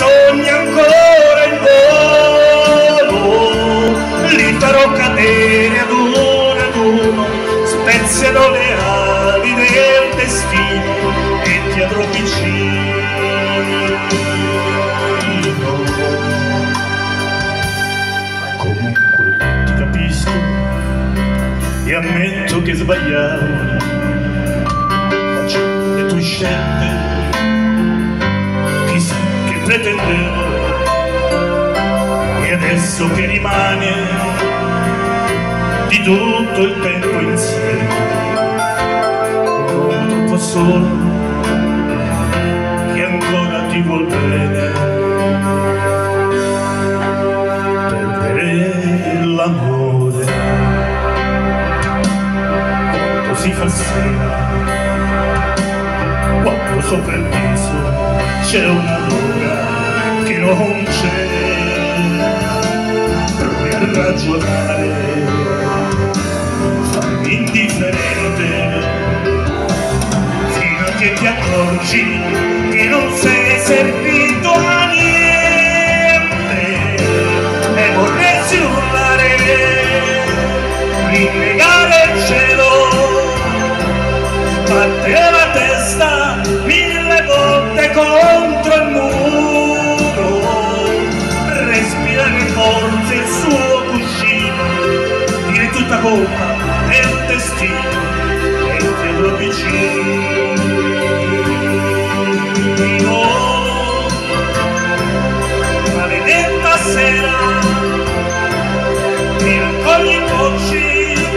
sogni ancora in volo, li farò cadere ad uno ad uno, spezzerò le ali del destino e ti avrò vicino. Comunque ti capisco e ammetto che sbagliavo, faccio le tue scelte pretendevo. E adesso che rimane di tutto il tempo insieme uomo troppo solo che ancora ti vuol bene perdere l'amore. Si fa sera quando sopra il viso c'è una luna che non c'è provi a ragionare fammi indifferente. Fino a che ti accorgi che non sei servito a niente e vorresti urlare rinnegare forma è un destino e te lo avvicino maledetta sera mi raccogli i cocci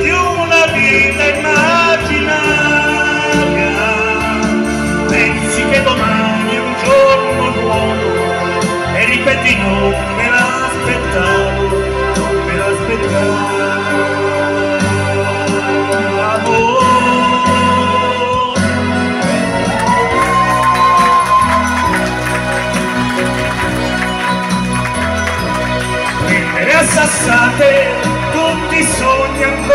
di una vita immaginaria. Pensi che domani un giorno nuovo e ripeti no passate tutti i sogni ancora